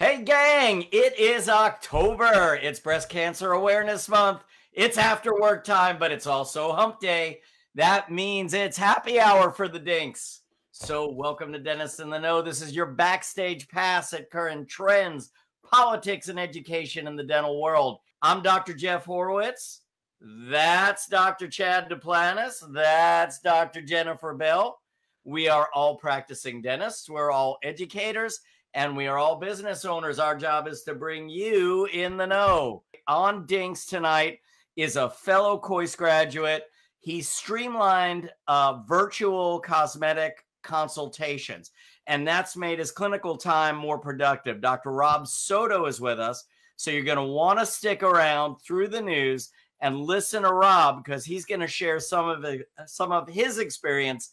Hey, gang, it is October. It's Breast Cancer Awareness Month. It's after work time, but it's also hump day. That means it's happy hour for the dinks. So, welcome to Dentists in the Know. This is your backstage pass at current trends, politics, and education in the dental world. I'm Dr. Jeff Horowitz. That's Dr. Chad Duplantis. That's Dr. Jennifer Bell. We are all practicing dentists. We're all educators and we are all business owners. Our job is to bring you in the know. On Dinks tonight is a fellow Kois graduate. He streamlined uh, virtual cosmetic consultations, and that's made his clinical time more productive. Dr. Rob Soto is with us. So you're going to want to stick around through the news and listen to Rob because he's going to share some of the, some of his experience.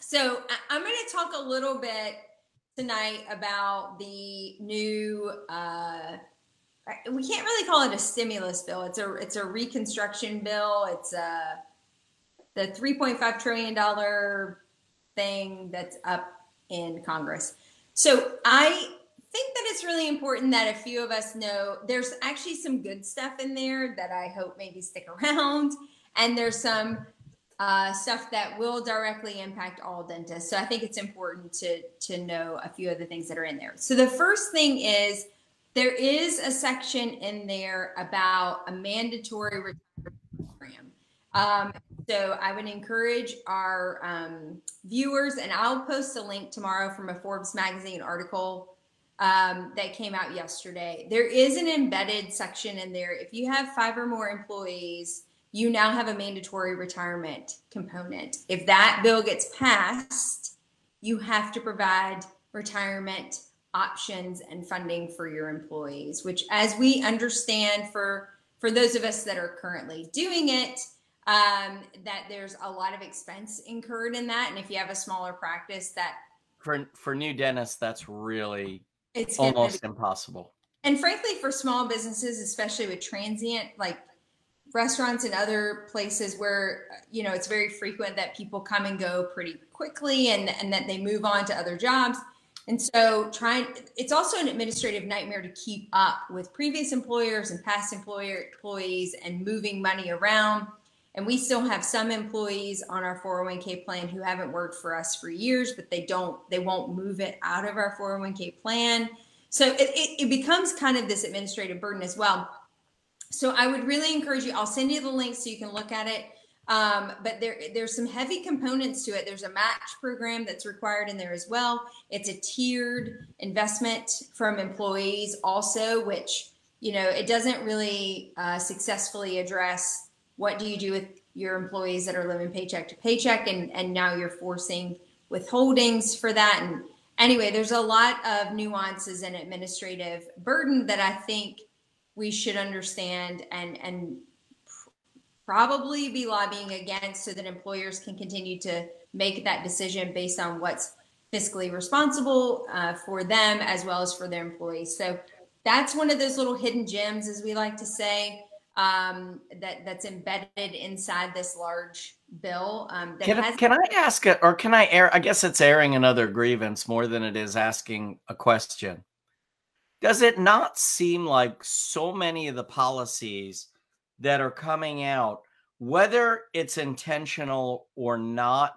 So I'm going to talk a little bit tonight about the new uh, we can't really call it a stimulus bill. It's a it's a reconstruction bill. It's a uh, the 3.5 trillion dollar thing that's up in Congress. So I think that it's really important that a few of us know there's actually some good stuff in there that I hope maybe stick around and there's some uh, stuff that will directly impact all dentists. So I think it's important to to know a few of the things that are in there. So the first thing is there is a section in there about a mandatory retirement program. Um, so I would encourage our um, viewers, and I'll post a link tomorrow from a Forbes magazine article um, that came out yesterday. There is an embedded section in there. If you have five or more employees you now have a mandatory retirement component. If that bill gets passed, you have to provide retirement options and funding for your employees, which as we understand for for those of us that are currently doing it, um, that there's a lot of expense incurred in that. And if you have a smaller practice that for for new dentists, that's really it's almost be, impossible. And frankly, for small businesses, especially with transient, like restaurants and other places where you know it's very frequent that people come and go pretty quickly and and that they move on to other jobs. And so trying it's also an administrative nightmare to keep up with previous employers and past employer employees and moving money around. And we still have some employees on our 401k plan who haven't worked for us for years but they don't they won't move it out of our 401k plan. So it, it, it becomes kind of this administrative burden as well so I would really encourage you. I'll send you the link so you can look at it. Um, but there, there's some heavy components to it. There's a match program that's required in there as well. It's a tiered investment from employees also, which you know it doesn't really uh, successfully address what do you do with your employees that are living paycheck to paycheck, and and now you're forcing withholdings for that. And anyway, there's a lot of nuances and administrative burden that I think we should understand and and probably be lobbying against so that employers can continue to make that decision based on what's fiscally responsible uh, for them as well as for their employees. So that's one of those little hidden gems, as we like to say, um, that that's embedded inside this large bill. Um, can, has- can I ask it, or can I air? I guess it's airing another grievance more than it is asking a question. Does it not seem like so many of the policies that are coming out, whether it's intentional or not,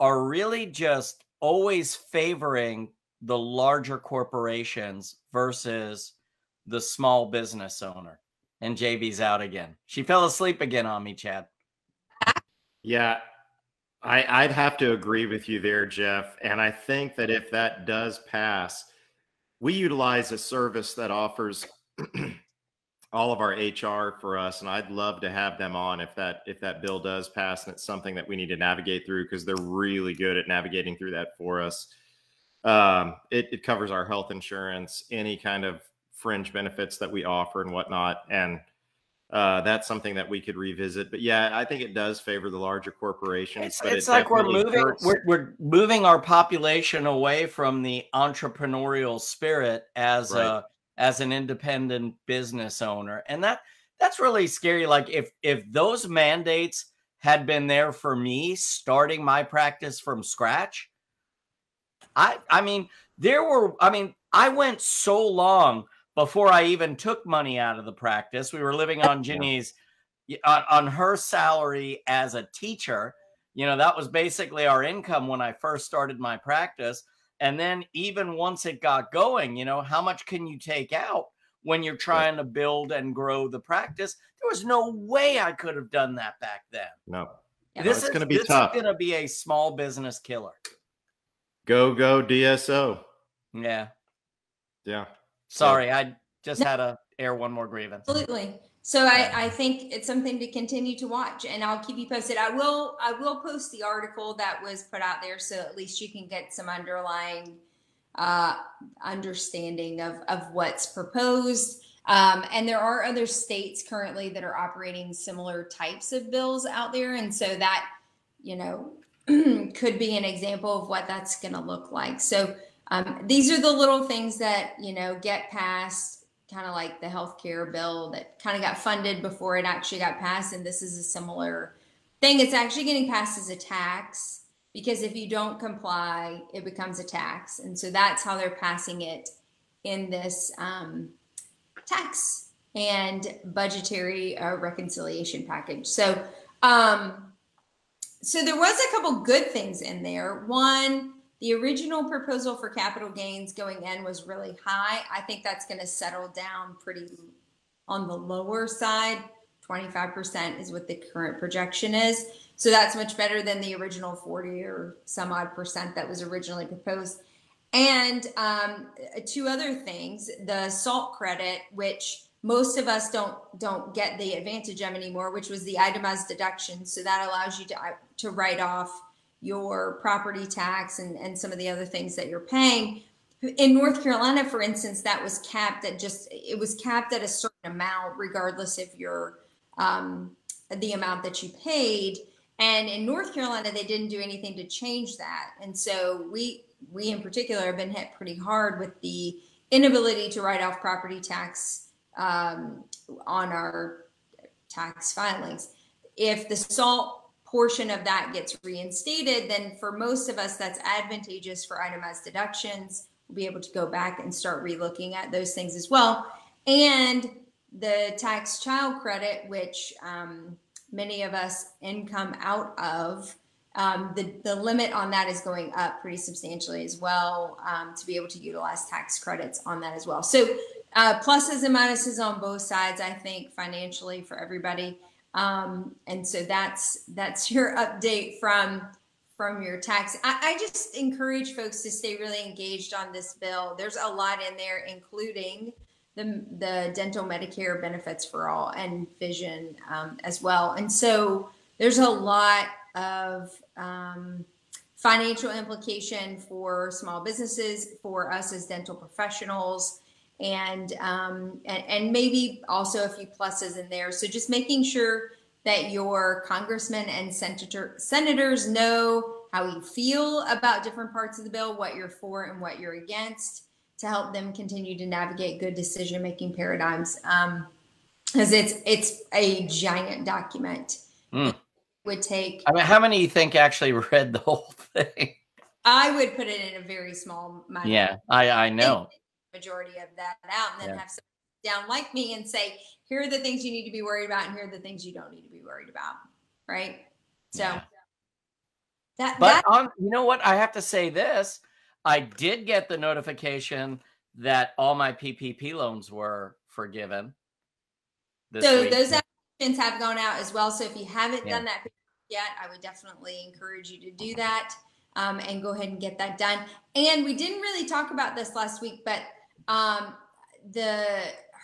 are really just always favoring the larger corporations versus the small business owner? And JB's out again. She fell asleep again on me, Chad. Yeah, I, would have to agree with you there, Jeff. And I think that if that does pass, we utilize a service that offers all of our HR for us, and I'd love to have them on if that if that bill does pass, and it's something that we need to navigate through because they're really good at navigating through that for us. Um, it, it covers our health insurance, any kind of fringe benefits that we offer and whatnot, and uh, that's something that we could revisit. But yeah, I think it does favor the larger corporations. It's, but it's it like we're moving we're, we're, moving our population away from the entrepreneurial spirit as right. a as an independent business owner, and that that's really scary. Like if if those mandates had been there for me starting my practice from scratch, I I mean there were I mean I went so long before I even took money out of the practice. We were living on Ginny's on, on her salary as a teacher. You know, that was basically our income when I first started my practice. And then even once it got going, you know, how much can you take out when you're trying to build and grow the practice? There was no way I could have done that back then. No. Yeah, this is going to be this tough. is going to be a small business killer. Go go DSO. Yeah. Yeah. Sorry, I just no. had to air one more grievance. Absolutely. So I, I think it's something to continue to watch, and I'll keep you posted. I will I will post the article that was put out there, so at least you can get some underlying uh, understanding of of what's proposed. Um, and there are other states currently that are operating similar types of bills out there, and so that you know could be an example of what that's going to look like. So um, these are the little things that you know get passed kind of like the healthcare bill that kind of got funded before it actually got passed. And this is a similar thing. It's actually getting passed as a tax because if you don't comply, it becomes a tax. And so that's how they're passing it in this um, tax and budgetary uh, reconciliation package. So, um, so there was a couple good things in there. One, the original proposal for capital gains going in was really high. I think that's going to settle down pretty on the lower side. 25% is what the current projection is. So that's much better than the original 40 or some odd percent that was originally proposed. And um, two other things: the SALT credit, which most of us don't don't get the advantage of anymore, which was the itemized deduction. So that allows you to to write off your property tax and, and some of the other things that you're paying. In North Carolina, for instance, that was capped at just it was capped at a certain amount, regardless if you're um, the amount that you paid. And in North Carolina, they didn't do anything to change that. And so we we in particular have been hit pretty hard with the inability to write off property tax um, on our tax filings. If the SALT portion of that gets reinstated, then for most of us, that's advantageous for itemized deductions. We'll be able to go back and start relooking at those things as well. And the tax child credit, which um, many of us income out of, um, the, the limit on that is going up pretty substantially as well um, to be able to utilize tax credits on that as well. So, uh, pluses and minuses on both sides, I think, financially for everybody. Um, and so that's that's your update from from your tax. I, I, just encourage folks to stay really engaged on this bill. There's a lot in there, including the the dental Medicare benefits for all and vision um, as well. And so there's a lot of um, financial implication for small businesses, for us as dental professionals and, um, and and maybe also a few pluses in there. So just making sure that your congressmen and senator senators know how you feel about different parts of the bill, what you're for and what you're against, to help them continue to navigate good decision making paradigms. Um, because it's it's a giant document. Mm. would take. I mean, how many you think actually read the whole thing? I would put it in a very small. Yeah, I I know majority of that out and then yeah. have some down like me and say, here are the things you need to be worried about and here are the things you don't need to be worried about. Right. So yeah. that, but that, on, you know what? I have to say this. I did get the notification that all my PPP loans were forgiven. So week. those applications have gone out as well. So if you haven't yeah. done that yet, I would definitely encourage you to do that um, and go ahead and get that done. And we didn't really talk about this last week, but um, the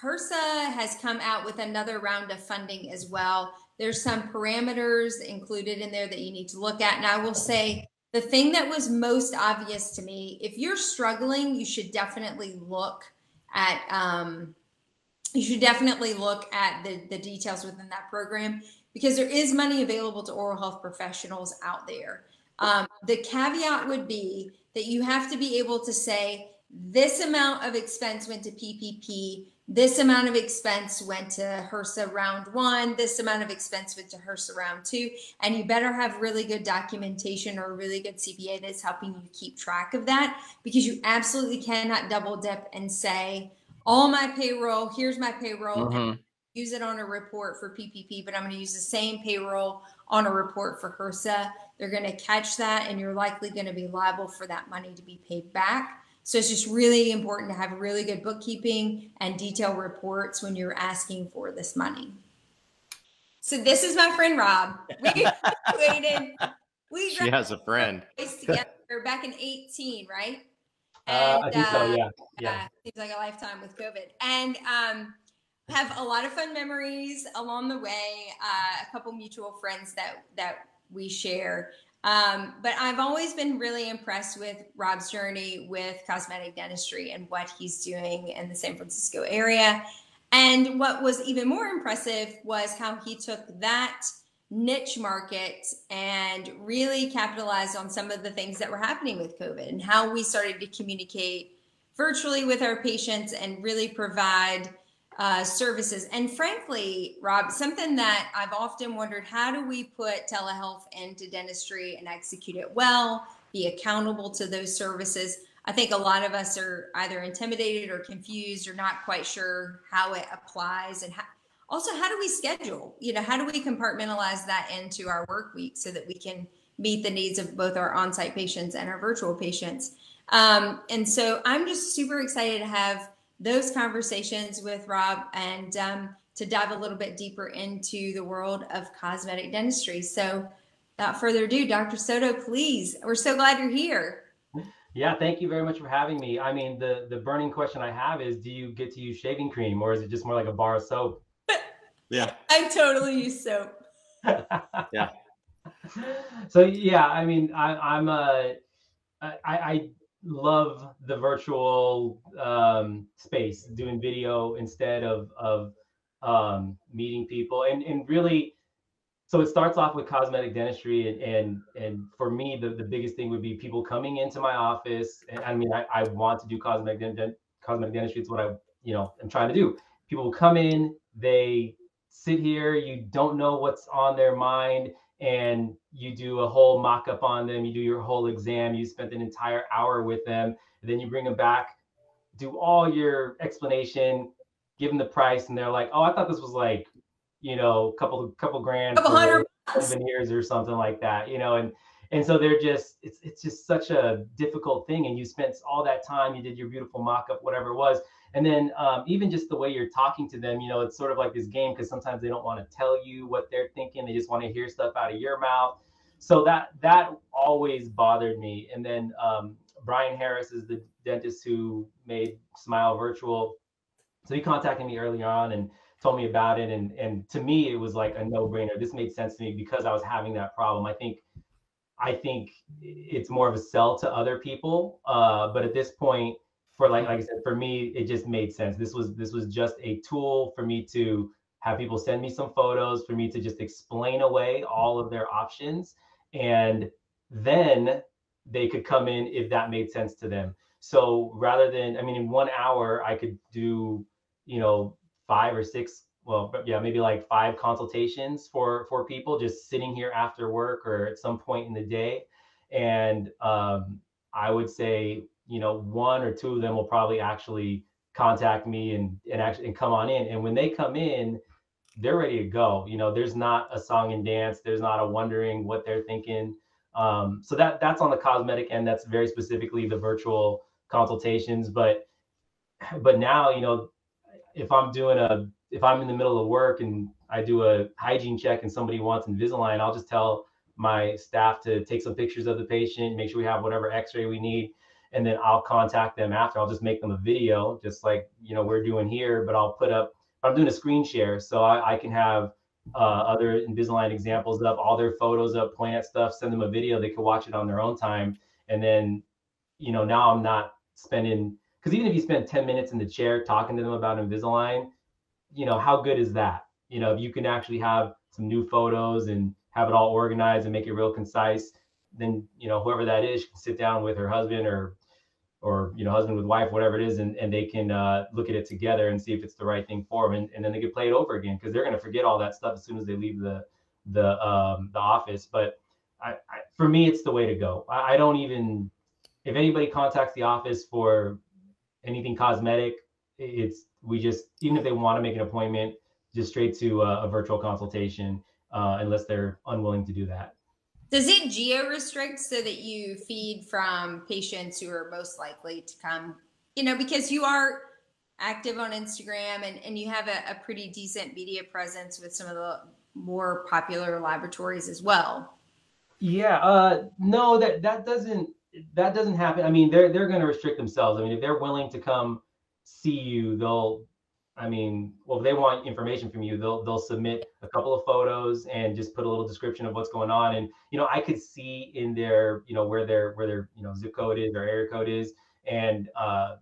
HRSA has come out with another round of funding as well. There's some parameters included in there that you need to look at. And I will say the thing that was most obvious to me, if you're struggling, you should definitely look at um, you should definitely look at the, the details within that program because there is money available to oral health professionals out there. Um, the caveat would be that you have to be able to say, this amount of expense went to PPP. this amount of expense went to HRSA round one, this amount of expense went to HRSA round two, and you better have really good documentation or a really good CPA that's helping you keep track of that because you absolutely cannot double dip and say, all my payroll, here's my payroll, mm-hmm. use it on a report for PPP, but I'm going to use the same payroll on a report for HRSA. They're going to catch that, and you're likely going to be liable for that money to be paid back. So it's just really important to have really good bookkeeping and detailed reports when you're asking for this money. So this is my friend Rob. We graduated. We she has a friend. together back in 18, right? And, uh, I think so. Yeah. Yeah. Uh, seems like a lifetime with COVID, and um, have a lot of fun memories along the way. Uh, a couple mutual friends that that we share. Um, but I've always been really impressed with Rob's journey with cosmetic dentistry and what he's doing in the San Francisco area. And what was even more impressive was how he took that niche market and really capitalized on some of the things that were happening with COVID and how we started to communicate virtually with our patients and really provide uh, services. And frankly, Rob, something that I've often wondered how do we put telehealth into dentistry and execute it well, be accountable to those services? I think a lot of us are either intimidated or confused or not quite sure how it applies and how, also how do we schedule you know how do we compartmentalize that into our work week so that we can meet the needs of both our on-site patients and our virtual patients um, and so i'm just super excited to have those conversations with Rob and um, to dive a little bit deeper into the world of cosmetic dentistry. So, without further ado, Dr. Soto, please, we're so glad you're here. Yeah, thank you very much for having me. I mean, the the burning question I have is, do you get to use shaving cream, or is it just more like a bar of soap? yeah, I totally use soap. yeah. So yeah, I mean, I, I'm a, I, I love the virtual um, space, doing video instead of of um, meeting people, and and really, so it starts off with cosmetic dentistry, and and, and for me, the, the biggest thing would be people coming into my office. And I mean, I, I want to do cosmetic dent, cosmetic dentistry. It's what I you know I'm trying to do. People come in, they sit here, you don't know what's on their mind and you do a whole mock-up on them you do your whole exam you spent an entire hour with them and then you bring them back do all your explanation give them the price and they're like oh i thought this was like you know a couple couple grand couple hundred seven years or something like that you know and and so they're just it's it's just such a difficult thing and you spent all that time you did your beautiful mock-up whatever it was and then um, even just the way you're talking to them, you know, it's sort of like this game because sometimes they don't want to tell you what they're thinking. They just want to hear stuff out of your mouth. So that that always bothered me. And then um, Brian Harris is the dentist who made Smile Virtual. So he contacted me early on and told me about it. And and to me, it was like a no-brainer. This made sense to me because I was having that problem. I think I think it's more of a sell to other people. Uh, but at this point, for like like I said, for me, it just made sense. This was this was just a tool for me to have people send me some photos, for me to just explain away all of their options, and then they could come in if that made sense to them. So rather than, I mean, in one hour, I could do, you know, five or six, well, yeah, maybe like five consultations for for people just sitting here after work or at some point in the day, and um, I would say you know, one or two of them will probably actually contact me and and actually and come on in. And when they come in, they're ready to go. You know, there's not a song and dance. There's not a wondering what they're thinking. Um, so that that's on the cosmetic end. That's very specifically the virtual consultations. But but now, you know, if I'm doing a if I'm in the middle of work and I do a hygiene check and somebody wants Invisalign, I'll just tell my staff to take some pictures of the patient, make sure we have whatever X-ray we need, and then I'll contact them after. I'll just make them a video, just like you know we're doing here. But I'll put up. I'm doing a screen share, so I, I can have uh, other Invisalign examples up, all their photos up, point at stuff, send them a video. They can watch it on their own time, and then you know now I'm not spending because even if you spend 10 minutes in the chair talking to them about Invisalign, you know how good is that? You know if you can actually have some new photos and have it all organized and make it real concise then you know whoever that is can sit down with her husband or or you know husband with wife whatever it is and, and they can uh, look at it together and see if it's the right thing for them and, and then they can play it over again because they're going to forget all that stuff as soon as they leave the the um, the office but I, I, for me it's the way to go. I, I don't even if anybody contacts the office for anything cosmetic it's we just even if they want to make an appointment just straight to a, a virtual consultation uh, unless they're unwilling to do that does it geo restrict so that you feed from patients who are most likely to come? You know, because you are active on Instagram and, and you have a, a pretty decent media presence with some of the more popular laboratories as well. Yeah, uh, no, that that doesn't that doesn't happen. I mean, they're they're going to restrict themselves. I mean, if they're willing to come see you, they'll I mean, well, if they want information from you, they'll they'll submit a couple of photos and just put a little description of what's going on. And you know, I could see in their, you know, where their where their you know zip code is or area code is, and uh,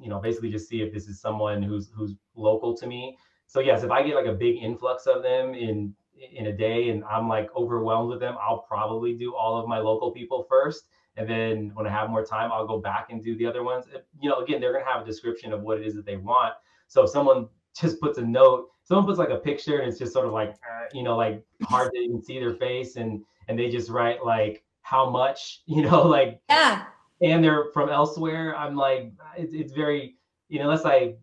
you know, basically just see if this is someone who's who's local to me. So yes, if I get like a big influx of them in in a day and I'm like overwhelmed with them, I'll probably do all of my local people first. And then when I have more time, I'll go back and do the other ones. You know, again, they're gonna have a description of what it is that they want so if someone just puts a note, someone puts like a picture and it's just sort of like, uh, you know, like hard to even see their face and and they just write like how much, you know, like yeah. And they're from elsewhere. I'm like, it's, it's very, you know, unless I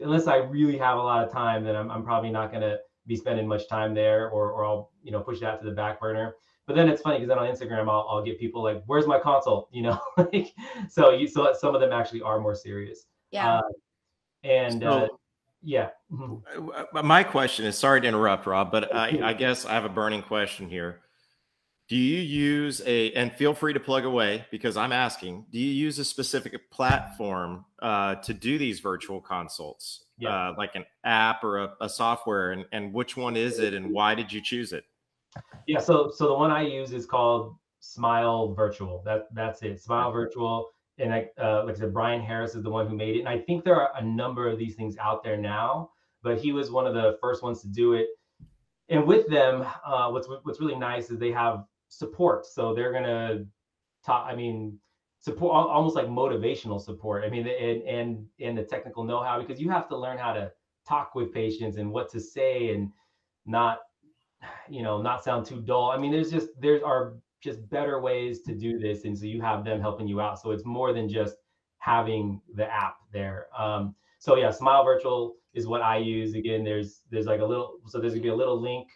unless I really have a lot of time, then I'm, I'm probably not gonna be spending much time there or or I'll, you know, push that to the back burner. But then it's funny because then on Instagram I'll, I'll get people like, "Where's my consult?" You know, like so you so some of them actually are more serious. Yeah. Uh, and so, uh, yeah. Mm-hmm. Uh, my question is sorry to interrupt, Rob, but I, I guess I have a burning question here. Do you use a, and feel free to plug away because I'm asking, do you use a specific platform uh, to do these virtual consults? Yeah. Uh, like an app or a, a software and, and which one is it and why did you choose it? Yeah, so so the one I use is called Smile Virtual. That that's it. Smile Virtual and I, uh, like I said, Brian Harris is the one who made it. And I think there are a number of these things out there now, but he was one of the first ones to do it. And with them, uh, what's what's really nice is they have support. So they're gonna talk. I mean, support almost like motivational support. I mean, and and and the technical know-how because you have to learn how to talk with patients and what to say and not, you know, not sound too dull. I mean, there's just there are just better ways to do this and so you have them helping you out. So it's more than just having the app there. Um, so yeah smile virtual is what i use. Again there's there's like a little so there's gonna be a little link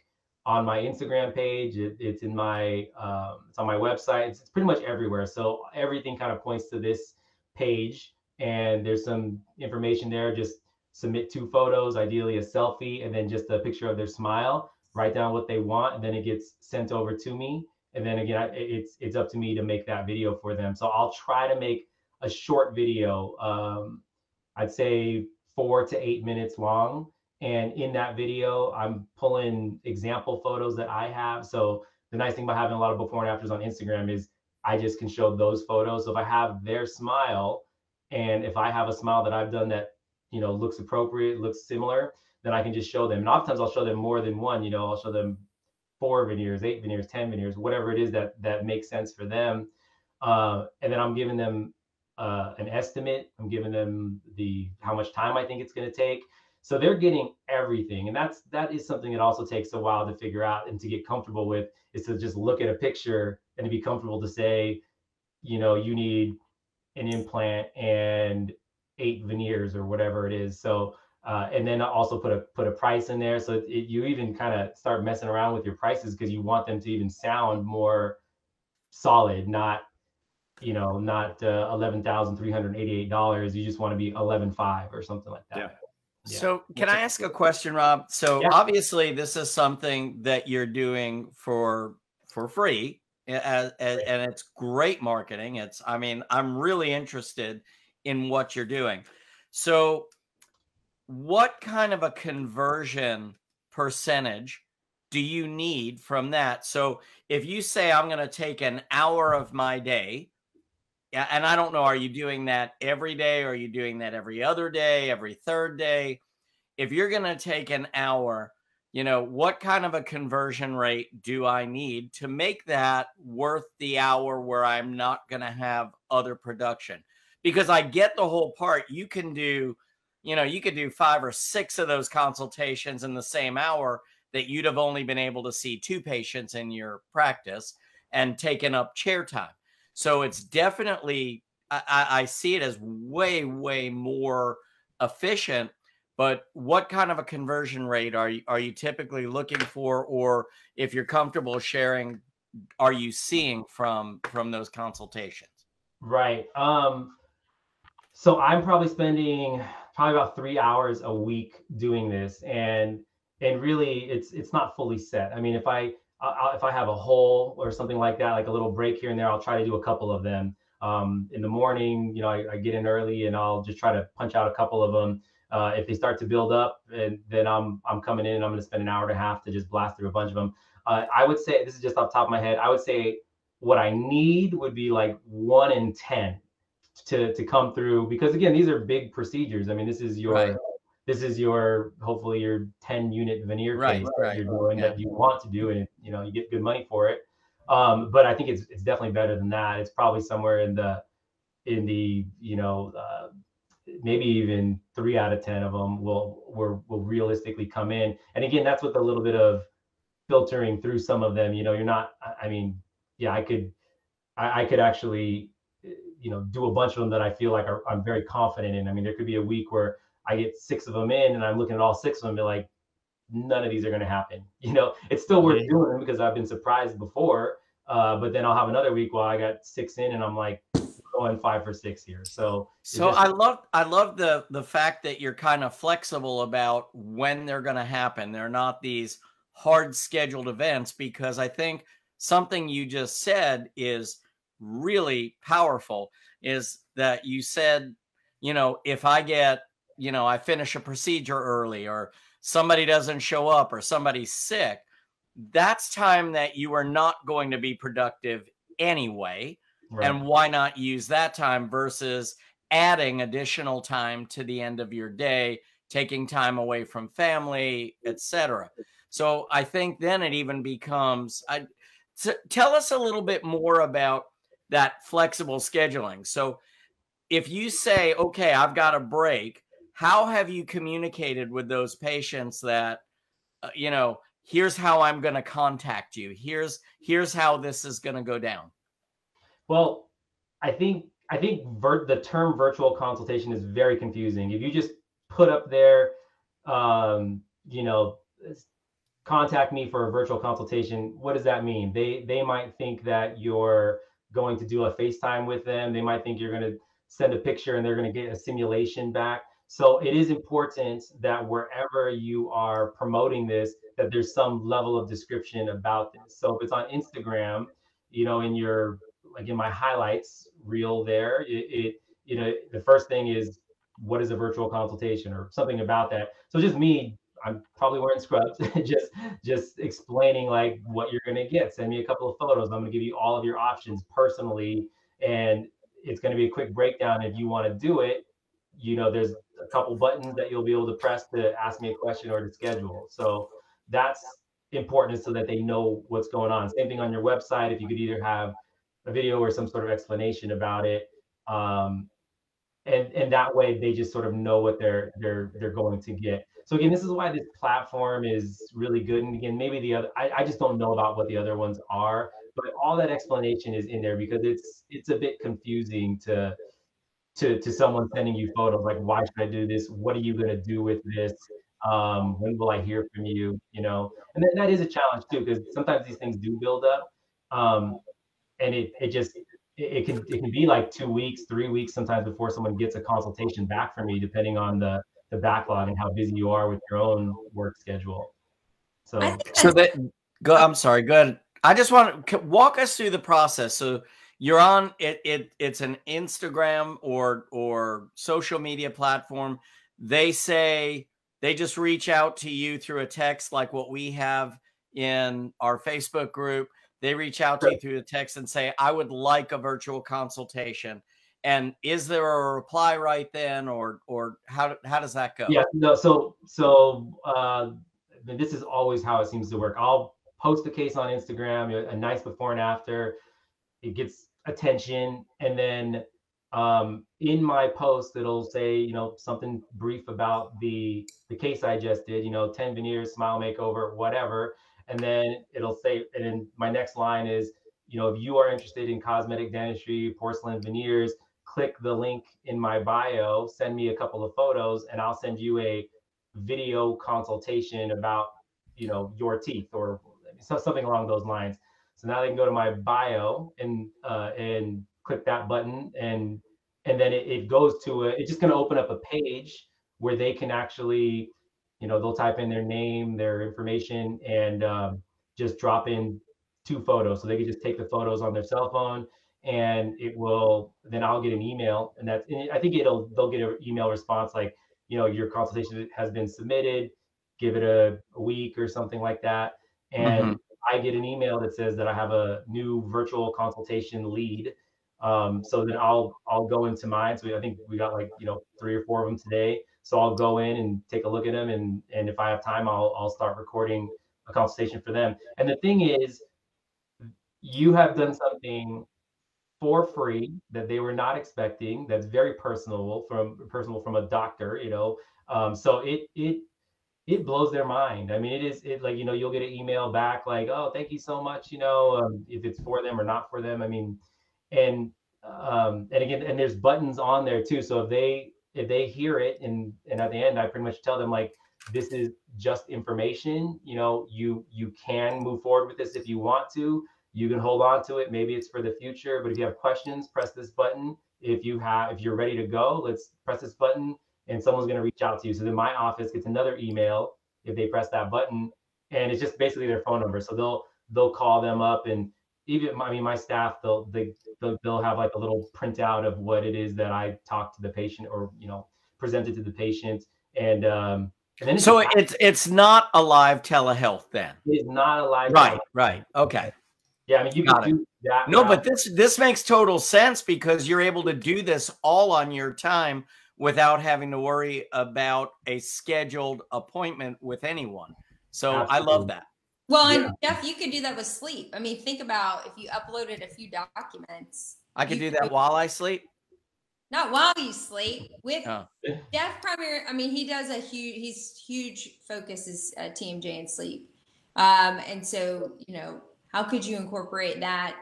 on my instagram page. It, it's in my um, it's on my website. It's, it's pretty much everywhere. So everything kind of points to this page and there's some information there. Just submit two photos ideally a selfie and then just a picture of their smile. Write down what they want and then it gets sent over to me and then again it's it's up to me to make that video for them. So i'll try to make a short video um, i'd say four to eight minutes long. And in that video i'm pulling example photos that i have. So the nice thing about having a lot of before and afters on instagram is i just can show those photos. So if i have their smile and if i have a smile that i've done that you know looks appropriate looks similar then i can just show them. And oftentimes i'll show them more than one you know i'll show them four veneers, eight veneers, 10 veneers, whatever it is that that makes sense for them. Uh, and then I'm giving them uh, an estimate. I'm giving them the how much time I think it's going to take. So they're getting everything, and that's that is something that also takes a while to figure out and to get comfortable with. Is to just look at a picture and to be comfortable to say, you know, you need an implant and eight veneers or whatever it is. So uh, and then also put a put a price in there so it, you even kind of start messing around with your prices because you want them to even sound more solid not you know not uh, $11388 you just want to be 115 or something like that yeah. yeah. So, can I ask a question, Rob? So, yeah. obviously, this is something that you're doing for for free, and, and it's great marketing. It's, I mean, I'm really interested in what you're doing. So, what kind of a conversion percentage do you need from that? So if you say I'm going to take an hour of my day, and I don't know, are you doing that every day? Or are you doing that every other day, every third day? If you're going to take an hour, you know, what kind of a conversion rate do I need to make that worth the hour where I'm not going to have other production? because I get the whole part. You can do, you know, you could do five or six of those consultations in the same hour that you'd have only been able to see two patients in your practice and taken up chair time. So it's definitely, I, I see it as way, way more efficient. But what kind of a conversion rate are you, are you typically looking for, or if you're comfortable sharing, are you seeing from from those consultations? Right. Um, so I'm probably spending probably about three hours a week doing this, and and really it's it's not fully set. I mean, if I I'll, if I have a hole or something like that, like a little break here and there, I'll try to do a couple of them. Um, in the morning, you know, I, I, get in early and I'll just try to punch out a couple of them. Uh, if they start to build up, and then I'm I'm coming in and I'm going to spend an hour and a half to just blast through a bunch of them. Uh, I would say this is just off top of my head. I would say what I need would be like one in ten to to come through because again, these are big procedures. I mean, this is your right this is your hopefully your 10 unit veneer right, case right. you're doing yeah. that you want to do and you know you get good money for it um, but i think it's, it's definitely better than that it's probably somewhere in the in the you know uh, maybe even three out of ten of them will will will realistically come in and again that's with a little bit of filtering through some of them you know you're not i mean yeah i could i, I could actually you know do a bunch of them that i feel like are, i'm very confident in i mean there could be a week where I get six of them in and I'm looking at all six of them and be like, none of these are going to happen. You know, it's still worth yeah. doing because I've been surprised before. Uh, but then I'll have another week while I got six in and I'm like going five for six here. So, so just- I love, I love the, the fact that you're kind of flexible about when they're going to happen. They're not these hard scheduled events because I think something you just said is really powerful is that you said, you know, if I get you know, I finish a procedure early or somebody doesn't show up or somebody's sick, that's time that you are not going to be productive anyway. Right. And why not use that time versus adding additional time to the end of your day, taking time away from family, etc. So I think then it even becomes I tell us a little bit more about that flexible scheduling. So if you say, okay, I've got a break, how have you communicated with those patients that uh, you know here's how i'm going to contact you. Here's here's how this is going to go down well i think i think ver- the term virtual consultation is very confusing. If you just put up there um, you know contact me for a virtual consultation what does that mean? They they might think that you're going to do a facetime with them they might think you're going to send a picture and they're going to get a simulation back so it is important that wherever you are promoting this, that there's some level of description about this. So if it's on Instagram, you know, in your like in my highlights reel there, it, it you know the first thing is what is a virtual consultation or something about that. So just me, I'm probably wearing scrubs, just just explaining like what you're gonna get. Send me a couple of photos. I'm gonna give you all of your options personally, and it's gonna be a quick breakdown if you want to do it. You know, there's a couple buttons that you'll be able to press to ask me a question or to schedule. So that's important so that they know what's going on. Same thing on your website. If you could either have a video or some sort of explanation about it, um, and and that way they just sort of know what they're they're they're going to get. So again, this is why this platform is really good. And again, maybe the other I, I just don't know about what the other ones are, but all that explanation is in there because it's it's a bit confusing to to to someone sending you photos like why should i do this? What are you going to do with this? Um, when will i hear from you? You know? And then that is a challenge too because sometimes these things do build up um, and it, it just it, it can it can be like two weeks three weeks sometimes before someone gets a consultation back from me depending on the the backlog and how busy you are with your own work schedule. So so that go i'm sorry go ahead. I just want to walk us through the process. So you're on it, it it's an instagram or or social media platform. They say they just reach out to you through a text like what we have in our facebook group. They reach out to you through a text and say i would like a virtual consultation and is there a reply right then or or how how does that go? Yeah no so so uh this is always how it seems to work. I'll post a case on instagram a nice before and after. It gets attention and then um, in my post, it'll say, you know, something brief about the the case I just did, you know, 10 veneers, smile makeover, whatever. And then it'll say, and then my next line is, you know, if you are interested in cosmetic dentistry, porcelain veneers, click the link in my bio, send me a couple of photos, and I'll send you a video consultation about, you know, your teeth or something along those lines. So now they can go to my bio and uh, and click that button and and then it, it goes to a, it's just going to open up a page where they can actually you know they'll type in their name their information and um, just drop in two photos so they can just take the photos on their cell phone and it will then i'll get an email and that's i think it'll they'll get an email response like you know your consultation has been submitted give it a, a week or something like that and mm-hmm. i get an email that says that i have a new virtual consultation lead um, so then I'll I'll go into mine. So I think we got like you know three or four of them today. So I'll go in and take a look at them, and and if I have time, I'll I'll start recording a consultation for them. And the thing is, you have done something for free that they were not expecting. That's very personal from personal from a doctor, you know. Um, so it it it blows their mind. I mean, it is it like you know you'll get an email back like, oh, thank you so much, you know, um, if it's for them or not for them. I mean and um, and again, and there's buttons on there too. So if they if they hear it and and at the end, I pretty much tell them like this is just information. You know, you you can move forward with this if you want to. You can hold on to it. Maybe it's for the future. But if you have questions, press this button. If you have if you're ready to go, let's press this button and someone's going to reach out to you. So then my office gets another email if they press that button, and it's just basically their phone number. So they'll they'll call them up and even I mean my staff they'll they they'll, they'll have like a little printout of what it is that I talked to the patient or you know presented to the patient and um and then so it's it's not a live telehealth then it's not a live right telehealth. right okay yeah I mean you Got can it. do that no but this this makes total sense because you're able to do this all on your time without having to worry about a scheduled appointment with anyone so Absolutely. I love that well, yeah. and Jeff, you could do that with sleep. I mean, think about if you uploaded a few documents. I could do that could, while I sleep. Not while you sleep. With oh. Jeff Primary, I mean, he does a huge. He's huge focus is uh, TMJ and sleep, um, and so you know, how could you incorporate that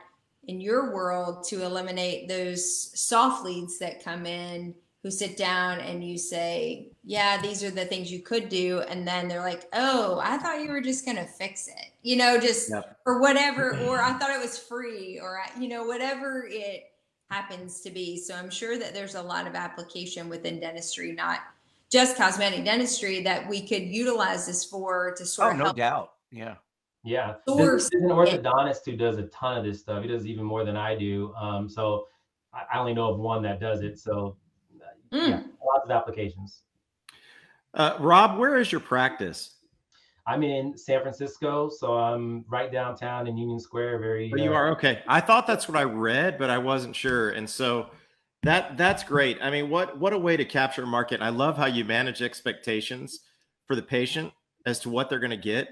in your world to eliminate those soft leads that come in? who sit down and you say, Yeah, these are the things you could do. And then they're like, Oh, I thought you were just going to fix it, you know, just yep. or whatever. Or I thought it was free or, you know, whatever it happens to be. So I'm sure that there's a lot of application within dentistry, not just cosmetic dentistry, that we could utilize this for to sort oh, of no doubt. Yeah. Yeah. There's, there's, an orthodontist who does a ton of this stuff. He does even more than I do. Um, so I only know of one that does it. So Mm. Yeah, lots of applications. Uh, Rob, where is your practice? I'm in San Francisco, so I'm right downtown in Union Square. Very. Oh, you uh, are okay. I thought that's what I read, but I wasn't sure, and so that that's great. I mean, what what a way to capture a market. I love how you manage expectations for the patient as to what they're going to get.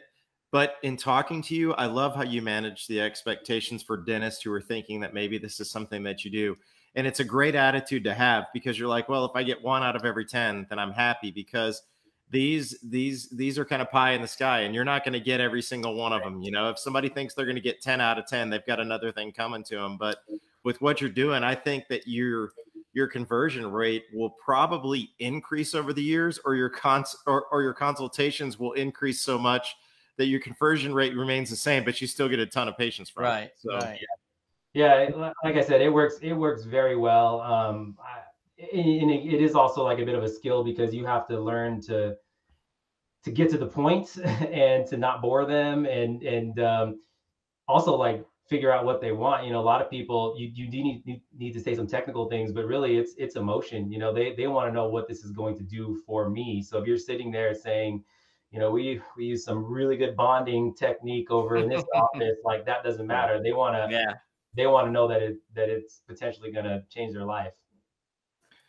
But in talking to you, I love how you manage the expectations for dentists who are thinking that maybe this is something that you do. And it's a great attitude to have because you're like well if i get one out of every 10 then i'm happy because these these these are kind of pie in the sky and you're not going to get every single one of them you know? If somebody thinks they're going to get 10 out of 10 they've got another thing coming to them but with what you're doing i think that your your conversion rate will probably increase over the years or your cons or, or your consultations will increase so much that your conversion rate remains the same but you still get a ton of patients from right it. so right. yeah yeah, like I said, it works. It works very well. Um, I, and it is also like a bit of a skill because you have to learn to to get to the point and to not bore them, and and um, also like figure out what they want. You know, a lot of people you you do need need to say some technical things, but really it's it's emotion. You know, they they want to know what this is going to do for me. So if you're sitting there saying, you know, we we use some really good bonding technique over in this office, like that doesn't matter. They want to yeah they want to know that it that it's potentially going to change their life.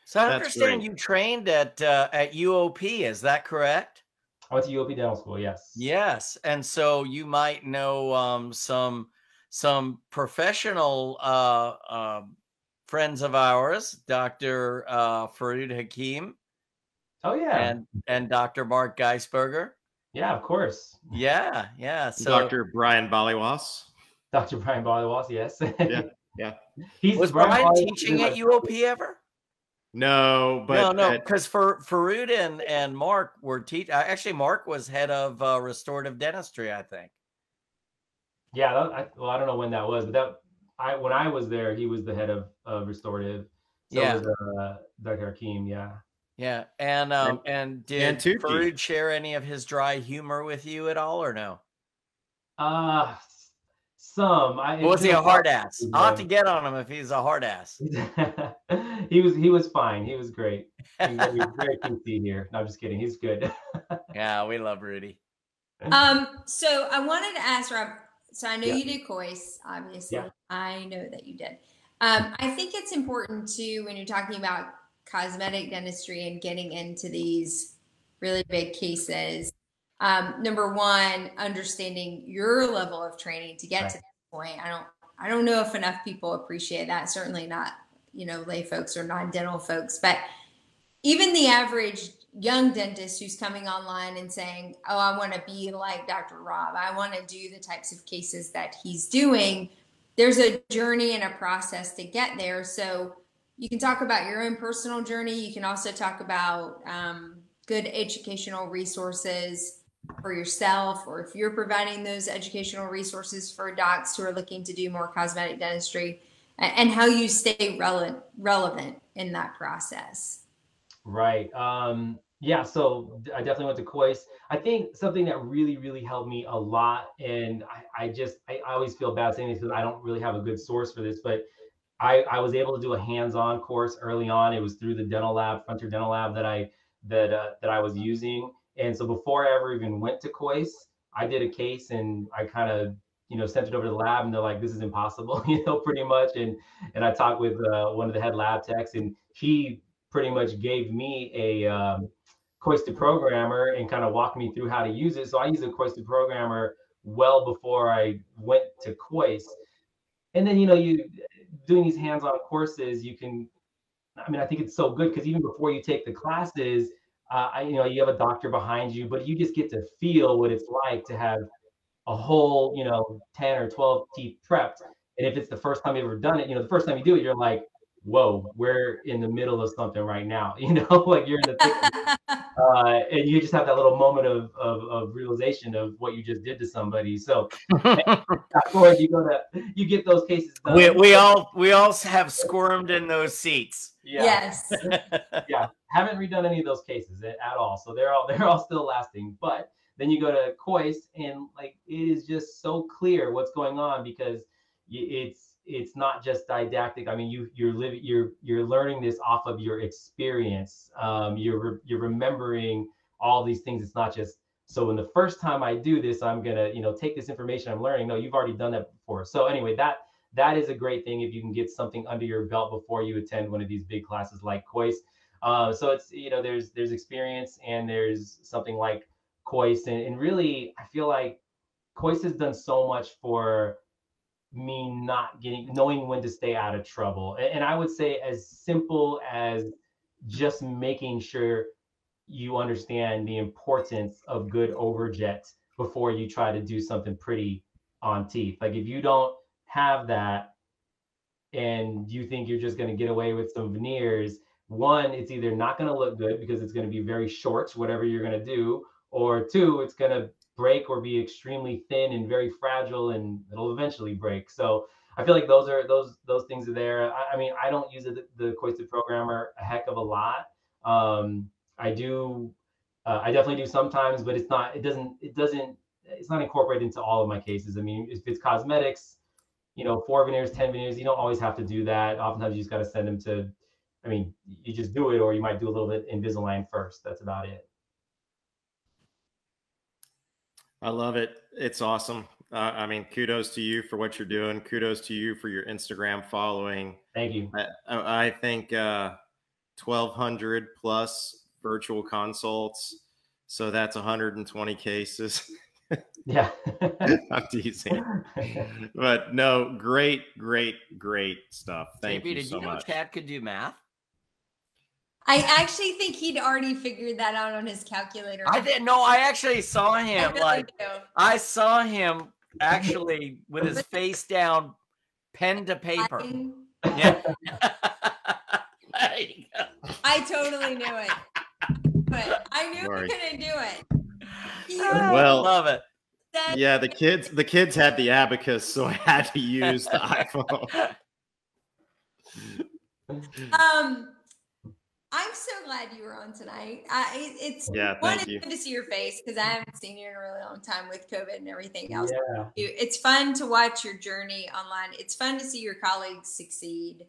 So I That's understand great. you trained at uh, at UOP. Is that correct? I went to UOP Dental School. Yes. Yes, and so you might know um, some some professional uh, uh, friends of ours, Dr. Uh, Farood Hakim. Oh yeah, and and Dr. Mark Geisberger. Yeah, of course. Yeah, yeah. So Dr. Brian Baliwas. Dr. Brian Baliwas, yes. yeah, yeah. He's was Brian, Brian teaching at UOP ever? No, but no, no, because for Farood and and Mark were teach. Uh, actually, Mark was head of uh, restorative dentistry, I think. Yeah, that, I, well, I don't know when that was, but that I when I was there, he was the head of, of restorative. So yeah, was, uh, Dr. Hakim. Yeah. Yeah, and um, and did and Farood share any of his dry humor with you at all, or no? Uh some. I, was he a hard ass? I'll have to get on him if he's a hard ass. he was he was fine. He was great. He was very see here. No, I'm just kidding. He's good. yeah, we love Rudy. Um, so I wanted to ask Rob. So I know yeah. you did Kois, obviously. Yeah. I know that you did. Um, I think it's important to when you're talking about cosmetic dentistry and getting into these really big cases. Um, number one, understanding your level of training to get right. to that point. I don't I don't know if enough people appreciate that. Certainly not, you know, lay folks or non-dental folks, but even the average young dentist who's coming online and saying, "Oh, I want to be like Dr. Rob. I want to do the types of cases that he's doing." There's a journey and a process to get there. So you can talk about your own personal journey. You can also talk about um, good educational resources for yourself, or if you're providing those educational resources for docs who are looking to do more cosmetic dentistry, and how you stay relevant relevant in that process. Right. Um, yeah. So I definitely went to Kois. I think something that really, really helped me a lot, and I, I just I, I always feel bad saying this because I don't really have a good source for this, but I, I was able to do a hands-on course early on. It was through the dental lab, Frontier Dental Lab, that I that uh, that I was using. And so before I ever even went to Kois, I did a case and I kind of you know sent it over to the lab, and they're like, "This is impossible," you know, pretty much. And and I talked with uh, one of the head lab techs, and he pretty much gave me a um, Kois deprogrammer and kind of walked me through how to use it. So I used a Kois deprogrammer well before I went to Kois. And then you know you doing these hands-on courses, you can. I mean, I think it's so good because even before you take the classes, uh, I, you know, you have a doctor behind you, but you just get to feel what it's like to have a whole, you know, 10 or 12 teeth prepped. And if it's the first time you've ever done it, you know, the first time you do it, you're like, whoa, we're in the middle of something right now. You know, like you're in the thick uh, and you just have that little moment of, of, of realization of what you just did to somebody. So, of course, you go to you get those cases done. We, we all we all have squirmed in those seats. Yeah. Yes. yeah, haven't redone any of those cases at, at all. So they're all they're all still lasting. But then you go to Kois and like it is just so clear what's going on because it's it's not just didactic. I mean, you you're living you're you're learning this off of your experience. Um, you're you're remembering all these things. It's not just so when the first time I do this, I'm gonna you know take this information I'm learning. No, you've already done that before. So anyway, that that is a great thing if you can get something under your belt before you attend one of these big classes like Kois. Uh, so it's you know there's there's experience and there's something like Kois and, and really I feel like Kois has done so much for me not getting knowing when to stay out of trouble. And, i would say as simple as just making sure you understand the importance of good overjet before you try to do something pretty on teeth. Like if you don't have that and you think you're just going to get away with some veneers one it's either not going to look good because it's going to be very short whatever you're going to do or two it's going to break or be extremely thin and very fragile and it'll eventually break. So I feel like those are those those things are there. I, I mean, I don't use the, the Kois deprogrammer a heck of a lot. Um, I do, uh, I definitely do sometimes, but it's not. It doesn't. It doesn't. It's not incorporated into all of my cases. I mean, if it's cosmetics, you know, four veneers, ten veneers, you don't always have to do that. Oftentimes, you just got to send them to. I mean, you just do it, or you might do a little bit Invisalign first. That's about it. I love it. It's awesome. Uh, I mean, kudos to you for what you're doing. Kudos to you for your Instagram following. Thank you. I, I think uh, 1,200 plus virtual consults. So that's 120 cases. Yeah. I'm teasing. But no, great, great, great stuff. Thank JP, you did so you know much. Chad could do math? I actually think he'd already figured that out on his calculator. I didn't know. I actually saw I him. really like do. I saw him actually with his face down, pen to paper. I, Yeah. There you go. I totally knew it. But I knew Sorry. he couldn't do it. He Well- love it. Yeah, the kids the kids had the abacus, so I had to use the iPhone. Um, I'm so glad you were on tonight. I, it- it's Yeah, one, thank it's you. good to see your face because I haven't seen you in a really long time with COVID and everything else. yeah. It's fun to watch your journey online. It's fun to see your colleagues succeed,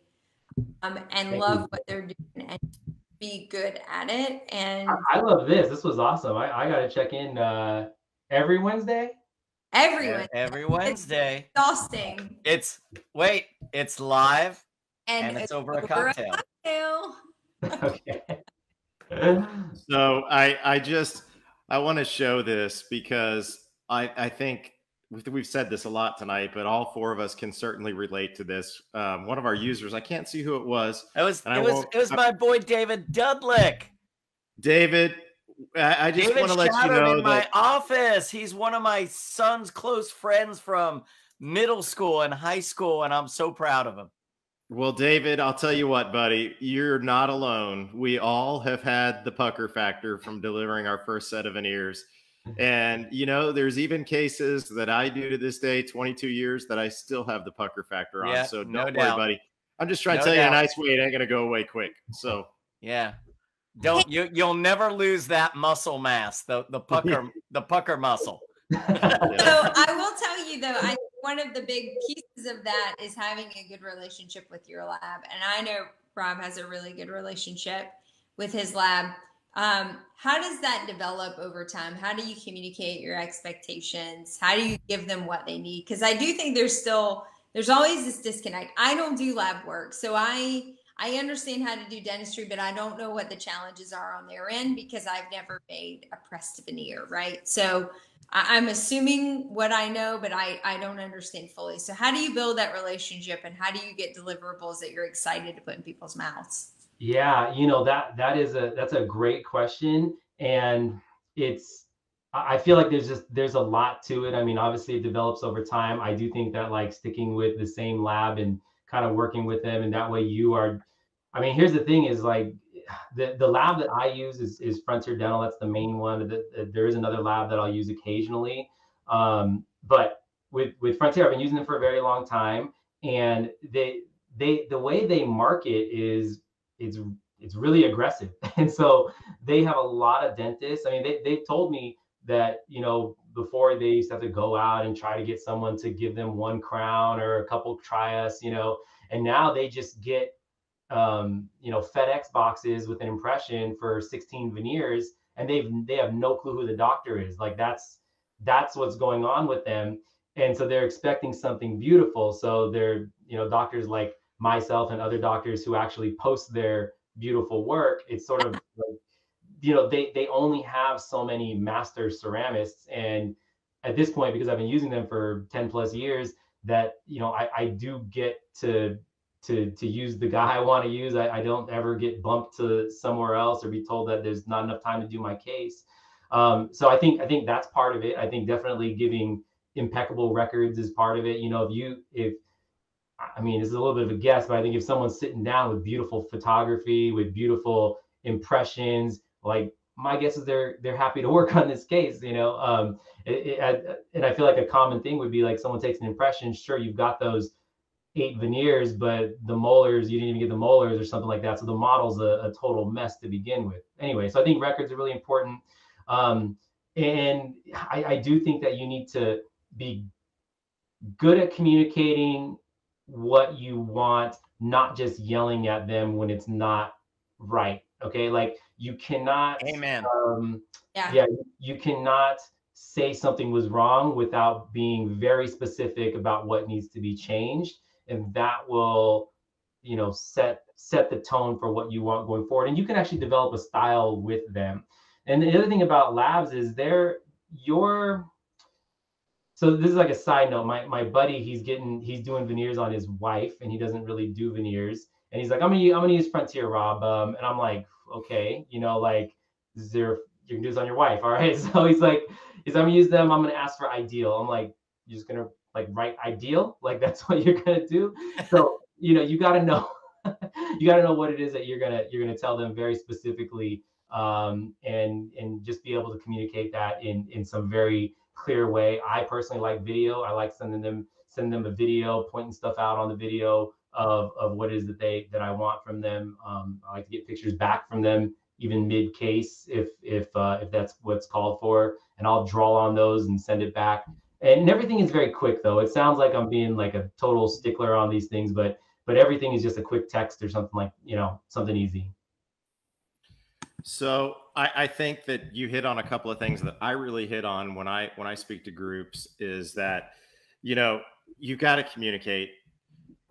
um, and Thank love you. what they're doing and be good at it. And I, I love this. This was awesome. I, I got to check in uh, every Wednesday. everyone, Every Wednesday. exhausting, It's wait, it's live and, and it's over a over cocktail. cocktail. okay. So I I just I want to show this because I I think we've- we've said this a lot tonight, but all four of us can certainly relate to this. Um, one of our users, I can't see who it was, It was it was it was my boy David Dudlick. David. I, I just want to let you shadowed know in my that office. He's one of my son's close friends from middle school and high school, and I'm so proud of him. Well, David, I'll tell you what, buddy, you're not alone. We all have had the pucker factor from delivering our first set of veneers. And, you know, there's even cases that I do to this day, 22 years, that I still have the pucker factor on. Yeah, so don't no worry, doubt. buddy. I'm just trying No to tell you in a nice way. It ain't going to go away quick. So, Yeah. Don't you you'll never lose that muscle mass, the the pucker the pucker muscle. So I will tell you though, I one of the big pieces of that is having a good relationship with your lab, and I know Rob has a really good relationship with his lab. Um, how does that develop over time? How do you communicate your expectations? How do you give them what they need? Because I do think there's still there's always this disconnect. I don't do lab work, so I I understand how to do dentistry, but I don't know what the challenges are on their end because I've never made a pressed veneer, right? So I, I'm assuming what I know, but I, I don't understand fully. So how do you build that relationship and how do you get deliverables that you're excited to put in people's mouths? Yeah, you know that that is a that's a great question, and it's I feel like there's just there's a lot to it. I mean, obviously it develops over time. I do think that like sticking with the same lab and kind of working with them, and that way you are. I mean, here's the thing: is like the the lab that I use is is Frontier Dental. That's the main one. The- the- There is another lab that I'll use occasionally, um, but with with Frontier, I've been using them for a very long time, and they they the way they market is it's it's really aggressive. And so they have a lot of dentists. I mean they, they've told me that you know before they used to have to go out and try to get someone to give them one crown or a couple try us you know. And now they just get um, you know fedex boxes with an impression for 16 veneers and they've they have no clue who the doctor is. Like that's that's what's going on with them. And so they're expecting something beautiful. So they're you know doctors like myself and other doctors who actually post their beautiful work it's sort of like, you know they they only have so many master ceramists. And at this point because i've been using them for 10 plus years that you know i, I do get to to to use the guy i want to use I, I don't ever get bumped to somewhere else or be told that there's not enough time to do my case um, so i think i think that's part of it i think definitely giving impeccable records is part of it you know if you if I mean, it's a little bit of a guess, but I think if someone's sitting down with beautiful photography, with beautiful impressions, like my guess is they're they're happy to work on this case, you know. Um, it, it, and I feel like a common thing would be like someone takes an impression. Sure, you've got those eight veneers, but the molars you didn't even get the molars or something like that. So the model's a, a total mess to begin with. Anyway, so I think records are really important, um, and I, I do think that you need to be good at communicating what you want, not just yelling at them when it's not right. Okay, like you cannot. Amen. Um, Yeah. yeah, you cannot say something was wrong without being very specific about what needs to be changed, and that will, you know, set set the tone for what you want going forward. And you can actually develop a style with them. And the other thing about labs is they're your so this is like a side note. My my buddy, he's getting he's doing veneers on his wife, and he doesn't really do veneers. And he's like, I'm gonna I'm gonna use Frontier Rob. Um, and I'm like, okay, you know, like is there you can do this on your wife, all right? So he's like, he's I'm gonna use them. I'm gonna ask for ideal. I'm like, you're just gonna like write ideal, like that's what you're gonna do. So you know, you gotta know, you gotta know what it is that you're gonna you're gonna tell them very specifically, um, and and just be able to communicate that in in some very clear way. I personally like video. I like sending them sending them a video, pointing stuff out on the video of of what is that they that I want from them. Um, I like to get pictures back from them, even mid case if if uh, if that's what's called for, and I'll draw on those and send it back. And everything is very quick though. It sounds like I'm being like a total stickler on these things, but but everything is just a quick text or something like you know something easy. So I, I, think that you hit on a couple of things that I really hit on when I when I speak to groups is that you know you've got to communicate,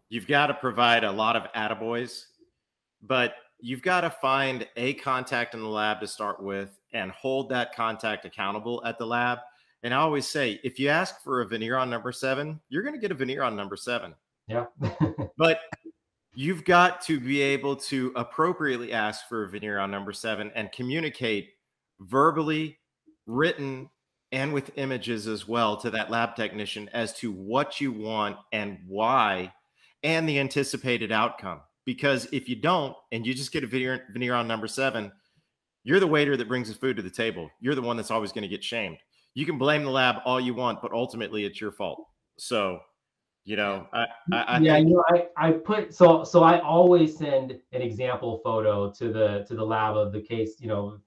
you've got to provide a lot of attaboys, but you've got to find a contact in the lab to start with and hold that contact accountable at the lab. And I always say, if you ask for a veneer on number seven, you're going to get a veneer on number seven. Yeah. but you've got to be able to appropriately ask for a veneer on number seven and communicate verbally, written, and with images as well to that lab technician as to what you want and why and the anticipated outcome. Because if you don't and you just get a veneer, veneer on number seven, you're the waiter that brings the food to the table. You're the one that's always going to get shamed. You can blame the lab all you want, but ultimately it's your fault. So you know I, I, I yeah think- you know I, I put so so i always send an example photo to the to the lab of the case you know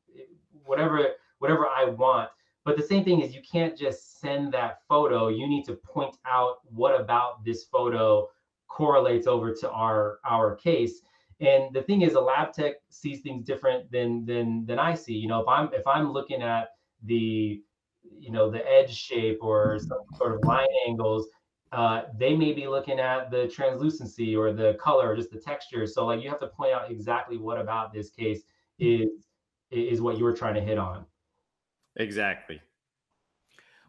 whatever whatever i want. But the same thing is you can't just send that photo. You need to point out what about this photo correlates over to our our case. And the thing is a lab tech sees things different than than than i see. You know if i'm if i'm looking at the you know the edge shape or some sort of line angles uh, they may be looking at the translucency or the color, or just the texture. So like you have to point out exactly what about this case is is what you were trying to hit on. Exactly.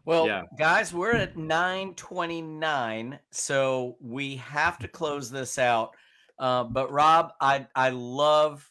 Well, Yeah. guys, we're at 929, so we have to close this out. Uh, but Rob, I I love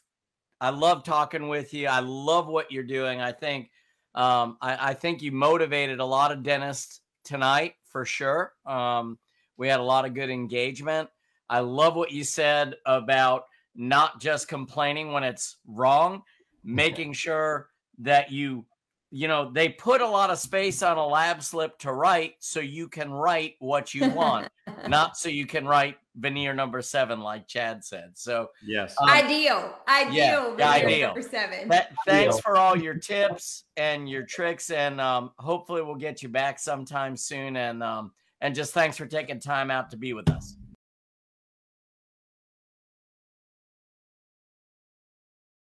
I love talking with you. I love what you're doing. I think um, I, I think you motivated a lot of dentists tonight for sure. Um, we had a lot of good engagement. I love what you said about not just complaining when it's wrong, making sure that you, you know, they put a lot of space on a lab slip to write so you can write what you want, not so you can write veneer number seven, like Chad said. So, Yes. um, ideal, ideal, yeah, video ideal. number seven. Th- thanks Deal. for all your tips and your tricks, and um, hopefully we'll get you back sometime soon. And um, and just thanks for taking time out to be with us.